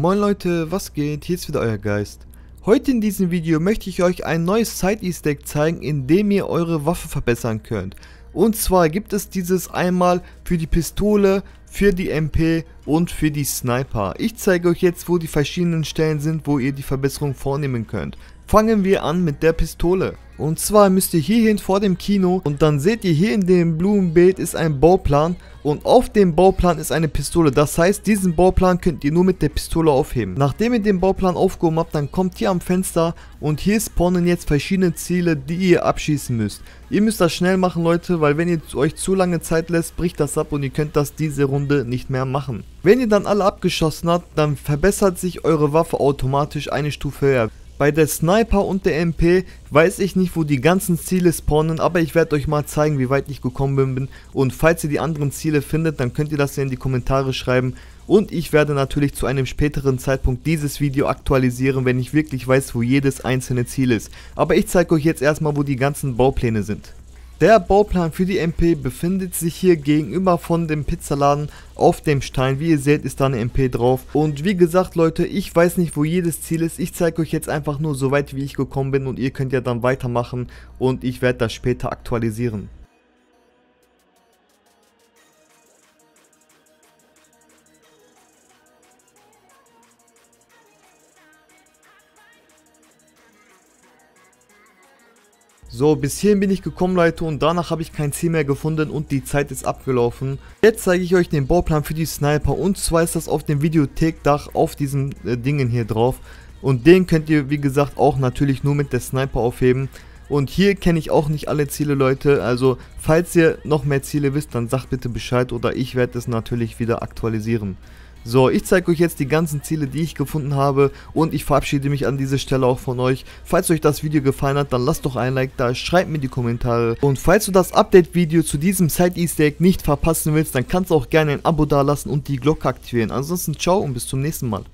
Moin Leute, was geht? Hier ist wieder euer Geist. Heute in diesem Video möchte ich euch ein neues Side Easter Egg zeigen, in dem ihr eure Waffe verbessern könnt. Und zwar gibt es dieses einmal für die Pistole, für die MP und für die Sniper. Ich zeige euch jetzt, wo die verschiedenen Stellen sind, wo ihr die Verbesserung vornehmen könnt. Fangen wir an mit der Pistole. Und zwar müsst ihr hierhin vor dem Kino und dann seht ihr hier in dem Blumenbeet ist ein Bauplan und auf dem Bauplan ist eine Pistole. Das heißt, diesen Bauplan könnt ihr nur mit der Pistole aufheben. Nachdem ihr den Bauplan aufgehoben habt, dann kommt hier am Fenster und hier spawnen jetzt verschiedene Ziele, die ihr abschießen müsst. Ihr müsst das schnell machen, Leute, weil wenn ihr euch zu lange Zeit lässt, bricht das ab und ihr könnt das diese Runde nicht mehr machen. Wenn ihr dann alle abgeschossen habt, dann verbessert sich eure Waffe automatisch eine Stufe höher. Bei der Sniper und der MP weiß ich nicht, wo die ganzen Ziele spawnen, aber ich werde euch mal zeigen, wie weit ich gekommen bin. Und falls ihr die anderen Ziele findet, dann könnt ihr das in die Kommentare schreiben. Und ich werde natürlich zu einem späteren Zeitpunkt dieses Video aktualisieren, wenn ich wirklich weiß, wo jedes einzelne Ziel ist. Aber ich zeige euch jetzt erstmal, wo die ganzen Baupläne sind. Der Bauplan für die MP befindet sich hier gegenüber von dem Pizzaladen auf dem Stein. Wie ihr seht ist da eine MP drauf. Und wie gesagt Leute, ich weiß nicht wo jedes Ziel ist. Ich zeige euch jetzt einfach nur so weit wie ich gekommen bin und ihr könnt ja dann weitermachen und ich werde das später aktualisieren. So, bis hierhin bin ich gekommen, Leute, und danach habe ich kein Ziel mehr gefunden und die Zeit ist abgelaufen. Jetzt zeige ich euch den Bauplan für die Sniper und zwar ist das auf dem Videothekdach auf diesen äh, Dingen hier drauf. Und den könnt ihr, wie gesagt, auch natürlich nur mit der Sniper aufheben. Und hier kenne ich auch nicht alle Ziele, Leute. Also, falls ihr noch mehr Ziele wisst, dann sagt bitte Bescheid oder ich werde es natürlich wieder aktualisieren. So, ich zeige euch jetzt die ganzen Ziele, die ich gefunden habe und ich verabschiede mich an dieser Stelle auch von euch. Falls euch das Video gefallen hat, dann lasst doch ein Like da, schreibt mir die Kommentare und falls du das Update-Video zu diesem Side Easter Egg nicht verpassen willst, dann kannst du auch gerne ein Abo dalassen und die Glocke aktivieren. Ansonsten ciao und bis zum nächsten Mal.